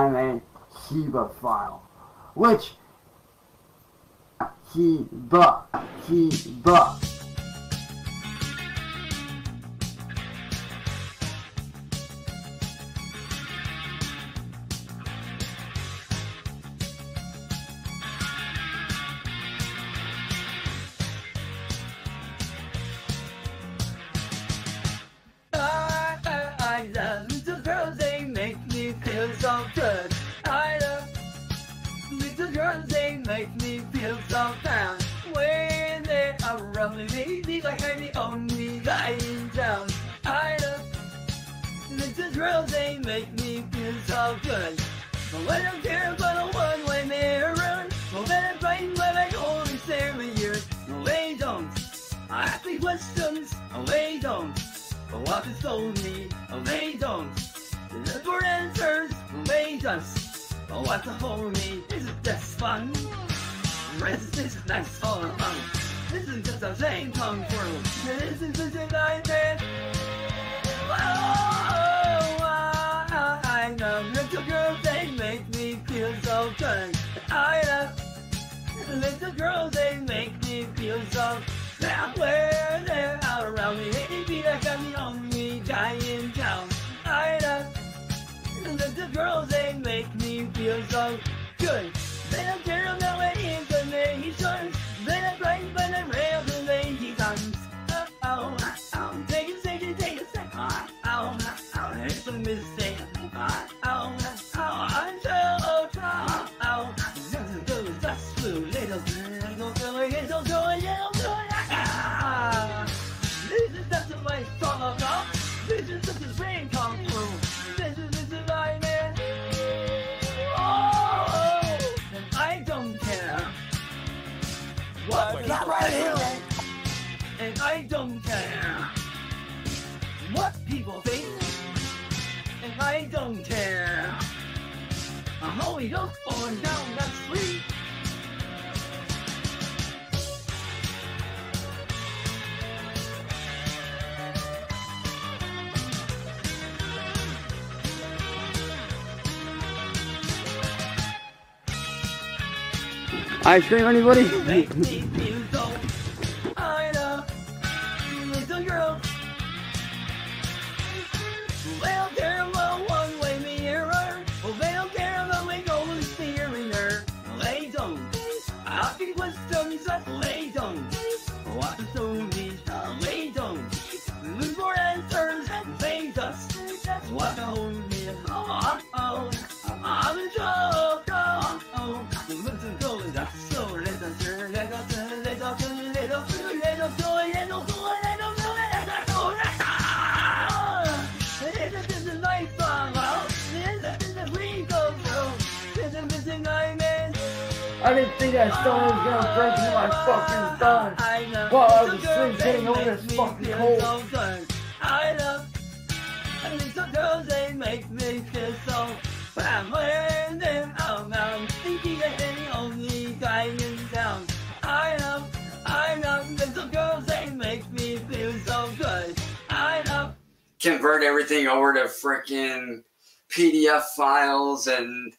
I'm a Sheba file, which Sheba. I, they are around me, like I'm the only guy in town. I love little girls, they make me feel so good. But I don't care about a one-way mirror. No better find what I always say with you. No, they don't. I ask me questions. No, they don't. But what is told me, oh they don't. They look for answers, oh they just. But what to hold me, isn't this fun? Is nice all fun. This is just a plain kung fu. This is just a nightmare. Oh, I, little girls, they make me feel so good. I love little girls, they make me feel so that where they're out around me, they be like I'm the only guy in town. I love little girls, they make me feel so good. They don't I don't care what people think, and I don't care how we look on down the street. Ice cream, anybody? Asking questions that I didn't think that stone was gonna break into my fucking thumb. I know. While I was Little girls, asleep they getting over this fucking feel cold. so. I love little girls, they make me feel so bad. When they're out now, thinking that they're the only guy in town. I love, I love little girls, they make me feel so good. I love convert everything over to freaking PDF files and